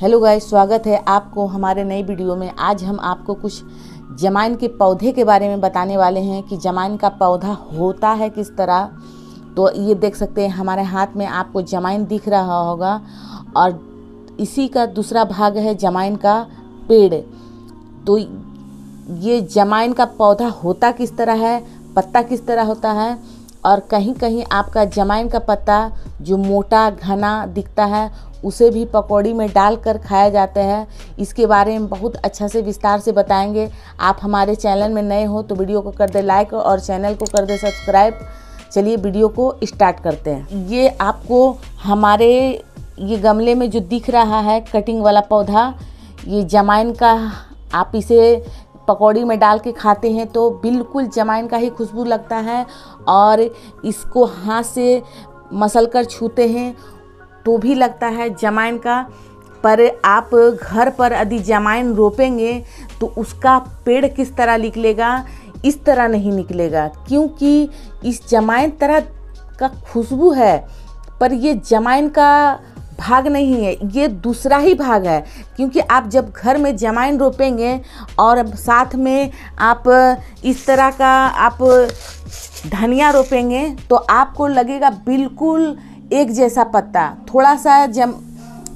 Hello guys, स्वागत है आपको हमारे नई वीडियो में। आज हम आपको कुछ जमाइन के पौधे के बारे में बताने वाले हैं कि जमाइन का पौधा होता है किस तरह। तो ये देख सकते हैं, हमारे हाथ में आपको जमाइन दिख रहा होगा और इसी का दूसरा भाग है जमाइन का पेड़। तो ये जमाइन का पौधा होता किस तरह है, पत्ता किस तरह होता है और कहीं कहीं आपका जमाइन का पत्ता जो मोटा, घना दिखता है, उसे भी पकौड़ी में डालकर खाया जाता है। इसके बारे में बहुत अच्छा से विस्तार से बताएँगे। आप हमारे चैनल में नए हो तो वीडियो को कर दे लाइक और चैनल को कर दे सब्सक्राइब। चलिए वीडियो को स्टार्ट करते हैं। ये आपको हमारे, ये गमले में जो दिख रहा है कटिंग वाला पौधा, ये जमाइन का, आप इसे पकौड़ी में डाल के खाते हैं तो बिल्कुल जमाइन का ही खुशबू लगता है और इसको हाथ से मसल कर छूते हैं तो भी लगता है जमाइन का। पर आप घर पर यदि जमाइन रोपेंगे तो उसका पेड़ किस तरह निकलेगा, इस तरह नहीं निकलेगा, क्योंकि इस जमाइन तरह का खुशबू है। पर ये जमाइन का भाग नहीं है, ये दूसरा ही भाग है। क्योंकि आप जब घर में जमाइन रोपेंगे और साथ में आप इस तरह का आप धनिया रोपेंगे तो आपको लगेगा बिल्कुल एक जैसा पत्ता। थोड़ा सा जम,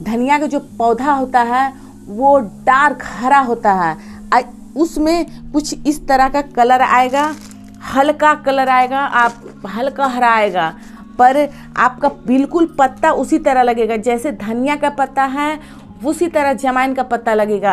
धनिया का जो पौधा होता है, वो डार्क हरा होता है। उसमें कुछ इस तरह का कलर आएगा, हल्का कलर आएगा, आप हल्का हरा आएगा। पर आपका बिल्कुल पत्ता उसी तरह लगेगा, जैसे धनिया का पत्ता है, उसी तरह जमाइन का पत्ता लगेगा।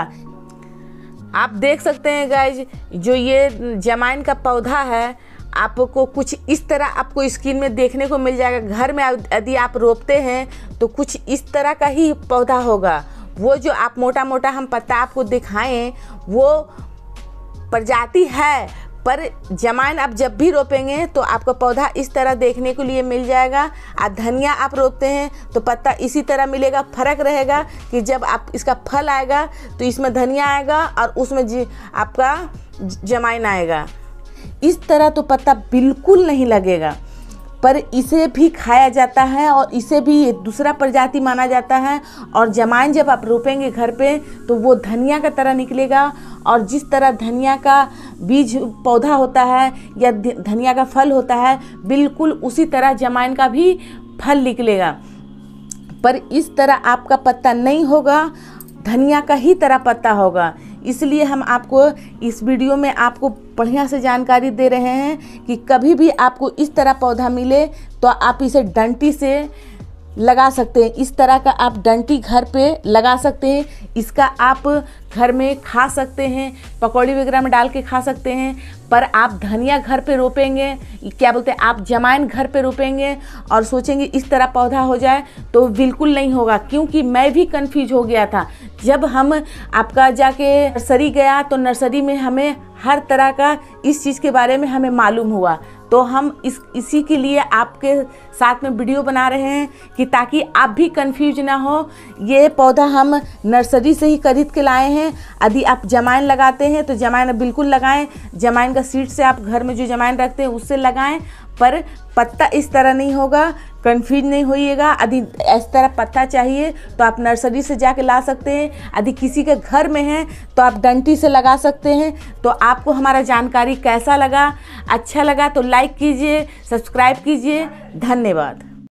आप देख सकते हैं गाइज़ जो ये जमाइन का पौधा है, आपको कुछ इस तरह आपको स्किन में देखने को मिल जाएगा। घर में यदि आप रोपते हैं तो कुछ इस तरह का ही पौधा होगा। वो जो आप मोटा मोटा हम पत्ता आपको दिखाएँ, वो प्रजाति है। पर जमाइन आप जब भी रोपेंगे तो आपका पौधा इस तरह देखने के लिए मिल जाएगा। और धनिया आप रोपते हैं तो पत्ता इसी तरह मिलेगा, फ़र्क रहेगा कि जब आप इसका फल आएगा तो इसमें धनिया आएगा और उसमें जी आपका जमाइन आएगा। इस तरह तो पत्ता बिल्कुल नहीं लगेगा। पर इसे भी खाया जाता है और इसे भी दूसरा प्रजाति माना जाता है। और जमाइन जब आप रोपेंगे घर पे तो वो धनिया का तरह निकलेगा। और जिस तरह धनिया का बीज पौधा होता है या धनिया का फल होता है, बिल्कुल उसी तरह जमाइन का भी फल निकलेगा। पर इस तरह आपका पत्ता नहीं होगा, धनिया का ही तरह पत्ता होगा। इसलिए हम आपको इस वीडियो में आपको बढ़िया से जानकारी दे रहे हैं कि कभी भी आपको इस तरह पौधा मिले तो आप इसे डंटी से लगा सकते हैं। इस तरह का आप डंटी घर पे लगा सकते हैं। इसका आप घर में खा सकते हैं, पकौड़ी वगैरह में डाल के खा सकते हैं। पर आप धनिया घर पे रोपेंगे, क्या बोलते हैं, आप जमाइन घर पे रोपेंगे और सोचेंगे इस तरह पौधा हो जाए तो बिल्कुल नहीं होगा। क्योंकि मैं भी कन्फ्यूज़ हो गया था। जब हम आपका जाके नर्सरी गया तो नर्सरी में हमें हर तरह का इस चीज़ के बारे में हमें मालूम हुआ। तो हम इस, इसी के लिए आपके साथ में वीडियो बना रहे हैं कि ताकि आप भी कंफ्यूज ना हो। ये पौधा हम नर्सरी से ही खरीद के लाए हैं। यदि आप जमाइन लगाते हैं तो जमाइन बिल्कुल लगाएँ। जमाइन का सीड से आप घर में जो जमाइन रखते हैं उससे लगाएँ। पर पत्ता इस तरह नहीं होगा कन्फ्यूज़ नहीं होइएगा। यदि इस तरह पत्ता चाहिए तो आप नर्सरी से जाके ला सकते हैं। यदि किसी के घर में है तो आप डंटी से लगा सकते हैं। तो आपको हमारा जानकारी कैसा लगा अच्छा लगा तो लाइक कीजिए सब्सक्राइब कीजिए। धन्यवाद।